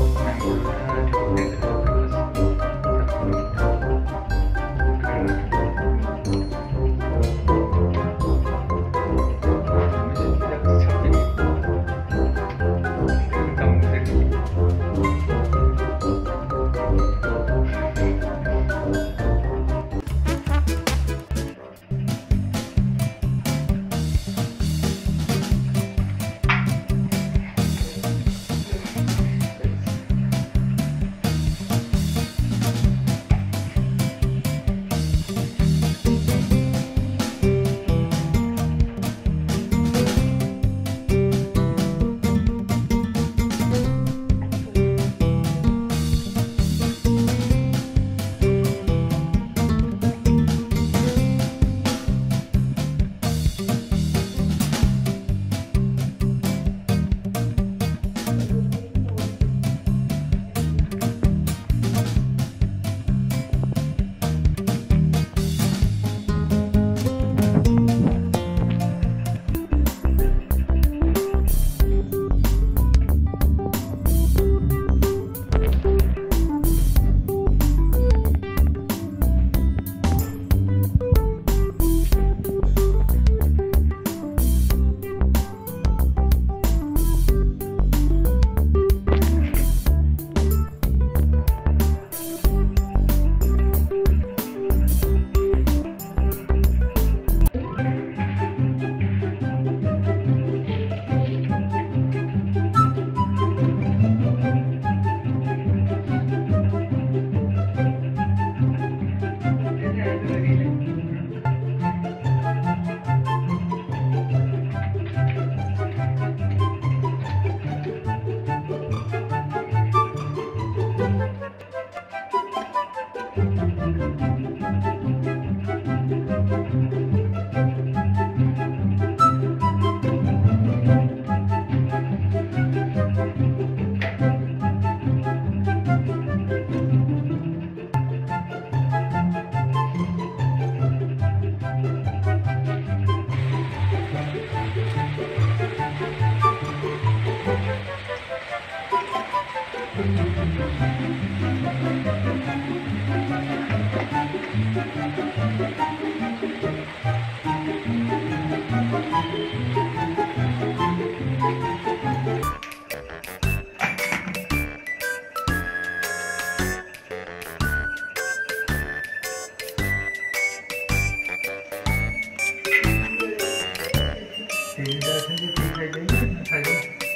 Oh, my God.